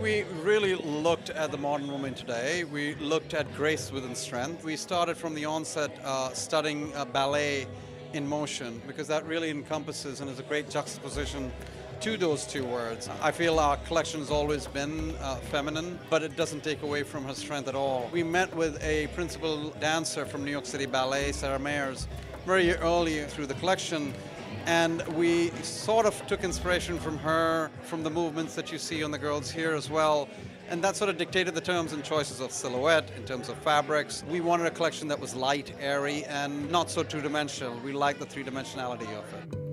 We really looked at the modern woman today. We looked at grace within strength. We started from the onset uh, studying uh, ballet in motion because that really encompasses and is a great juxtaposition to those two words. I feel our collection has always been uh, feminine, but it doesn't take away from her strength at all. We met with a principal dancer from New York City Ballet, Sara Mearns, very early through the collection. And we sort of took inspiration from her, from the movements that you see on the girls here as well. And that sort of dictated the terms and choices of silhouette in terms of fabrics. We wanted a collection that was light, airy, and not so two dimensional. We like the three dimensionality of it.